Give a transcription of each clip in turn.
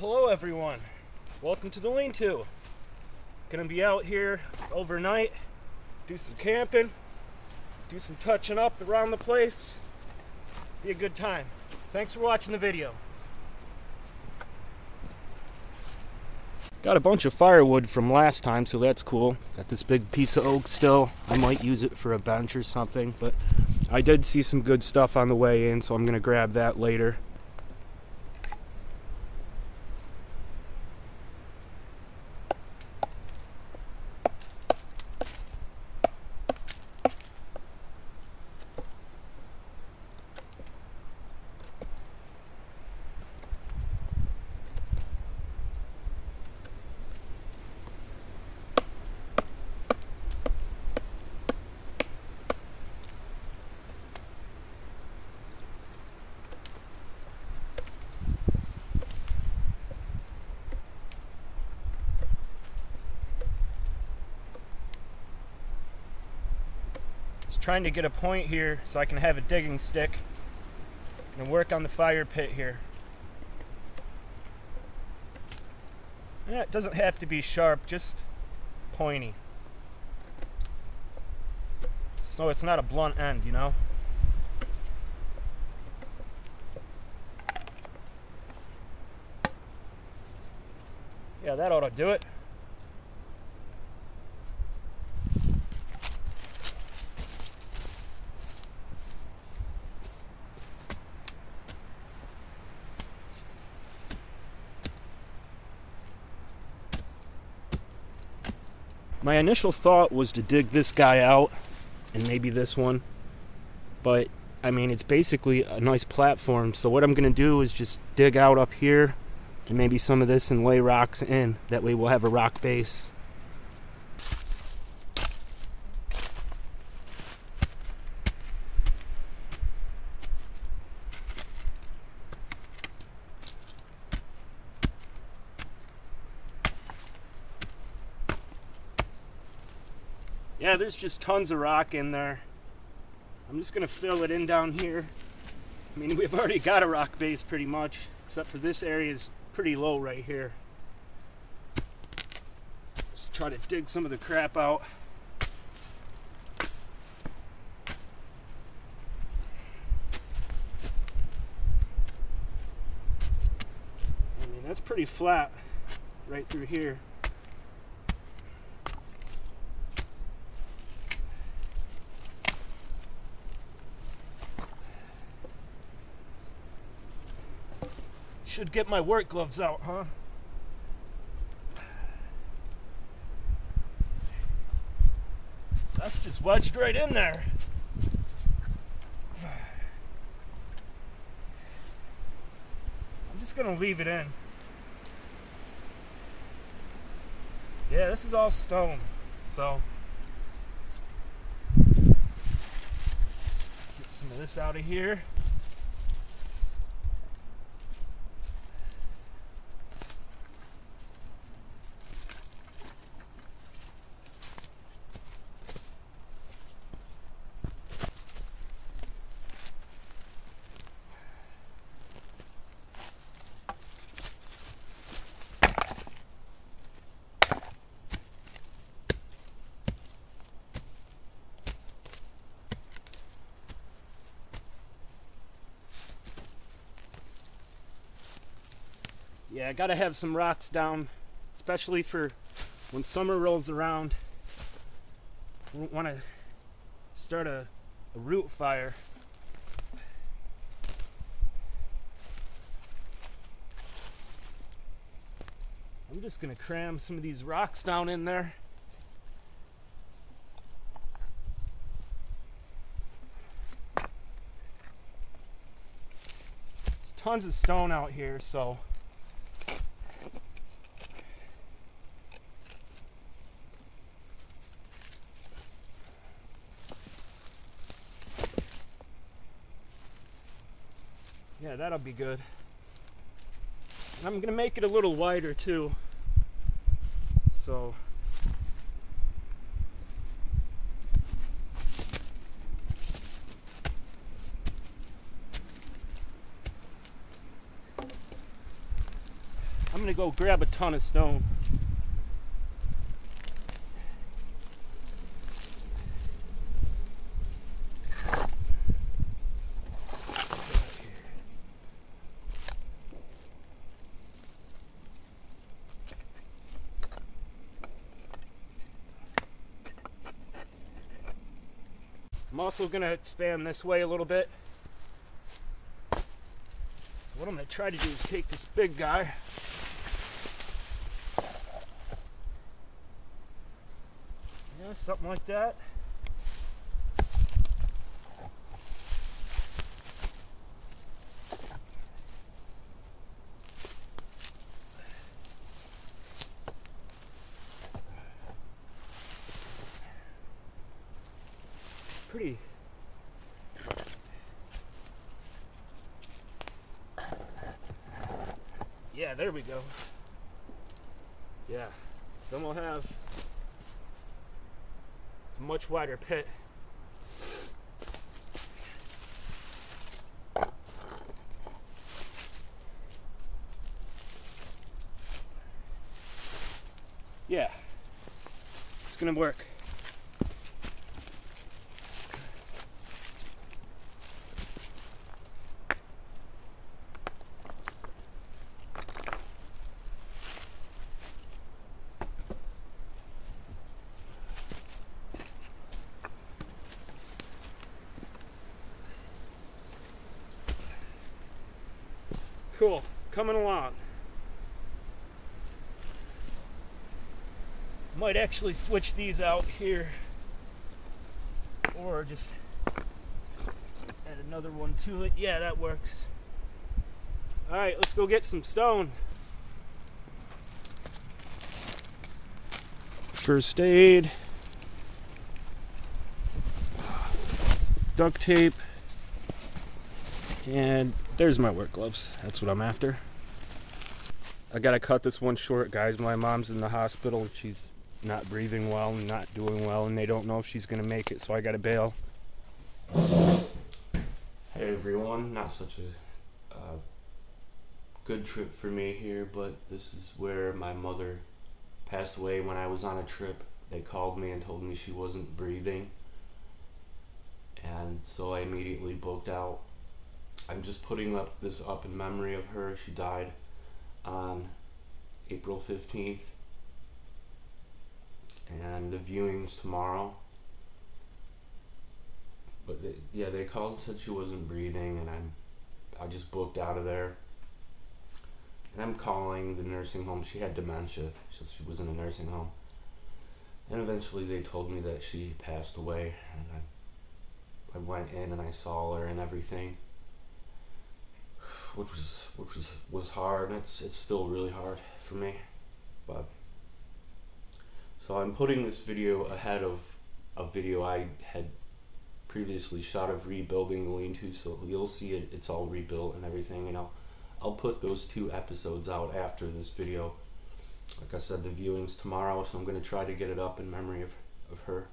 Hello everyone. Welcome to the lean-to. Gonna be out here overnight, do some camping, do some touching up around the place. Be a good time. Thanks for watching the video. Got a bunch of firewood from last time, so that's cool. Got this big piece of oak still. I might use it for a bench or something, but I did see some good stuff on the way in, so I'm gonna grab that later. Trying to get a point here so I can have a digging stick and work on the fire pit here. Yeah, it doesn't have to be sharp, just pointy. So it's not a blunt end, you know? Yeah, that ought to do it. My initial thought was to dig this guy out and maybe this one, but I mean, it's basically a nice platform. So, what I'm going to do is just dig out up here and maybe some of this and lay rocks in. That way, we'll have a rock base. Yeah, there's just tons of rock in there. I'm just gonna fill it in down here. I mean, we've already got a rock base pretty much, except for this area is pretty low right here. Let's try to dig some of the crap out. I mean, that's pretty flat right through here. Should get my work gloves out, huh? That's just wedged right in there. I'm just gonna leave it in. Yeah, this is all stone, so. Let's get some of this out of here. Yeah, I gotta have some rocks down, especially for when summer rolls around. We want to start a, a root fire. I'm just gonna cram some of these rocks down in there. Tons of stone out here, so Yeah, that'll be good. And I'm gonna make it a little wider too. So I'm gonna go grab a ton of stone. Also going to expand this way a little bit. What I'm going to try to do is take this big guy. Yeah, something like that. pretty yeah there we go. Yeah. Then we'll have a much wider pit. Yeah. It's gonna work Cool, coming along. Might actually switch these out here or just add another one to it. Yeah, that works. All right, let's go get some stone. First aid, duct tape, and there's my work gloves. That's what I'm after. I gotta cut this one short, guys. My mom's in the hospital. She's not breathing well and not doing well, and they don't know if she's gonna make it, so I gotta bail. Hey everyone, not such a uh, good trip for me here, but this is where my mother passed away when I was on a trip. They called me and told me she wasn't breathing, and so I immediately booked out I'm just putting up this up in memory of her. She died on April 15th. And the viewing's tomorrow. But they, yeah, they called and said she wasn't breathing and I'm I just booked out of there. And I'm calling the nursing home. She had dementia, so she was in a nursing home. And eventually they told me that she passed away and I I went in and I saw her and everything which was which was was hard, and it's it's still really hard for me. But so I'm putting this video ahead of a video I had previously shot of rebuilding the lean-to, so you'll see it. It's all rebuilt and everything, and I'll I'll put those two episodes out after this video. Like I said, the viewing's tomorrow, so I'm gonna try to get it up in memory of of her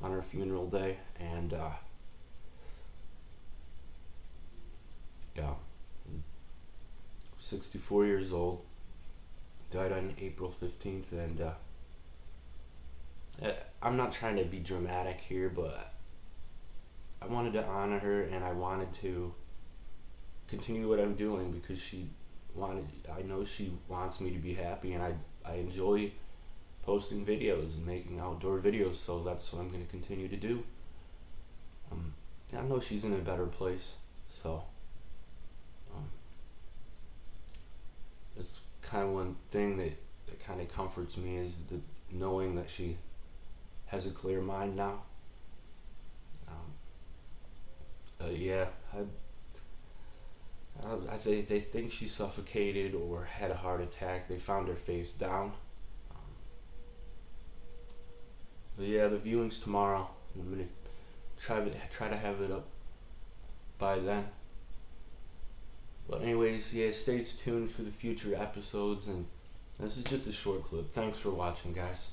on her funeral day, and uh, yeah. 64 years old. Died on April 15th, and uh, I'm not trying to be dramatic here, but I wanted to honor her and I wanted to continue what I'm doing because she wanted, I know she wants me to be happy, and I, I enjoy posting videos and making outdoor videos, so that's what I'm going to continue to do. Um, I know she's in a better place, so. It's kind of one thing that, that kind of comforts me is the knowing that she has a clear mind now. Um, uh, yeah, I, I, they, they think she suffocated or had a heart attack. They found her face down. Um, yeah, the viewing's tomorrow. I'm gonna try to try to have it up by then. But anyways, yeah, stay tuned for the future episodes, and this is just a short clip. Thanks for watching, guys.